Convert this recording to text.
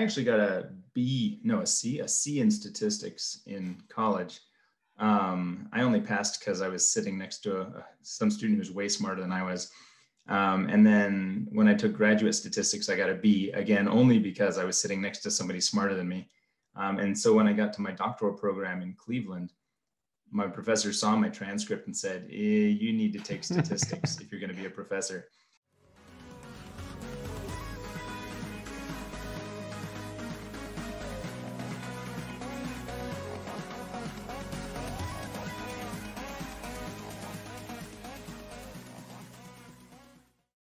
I actually got a B, no, a C, a C in statistics in college. Um, I only passed because I was sitting next to a, some student who's way smarter than I was. Um, and then when I took graduate statistics, I got a B again, only because I was sitting next to somebody smarter than me. Um, and so when I got to my doctoral program in Cleveland, my professor saw my transcript and said, eh, "You need to take statistics if you're going to be a professor."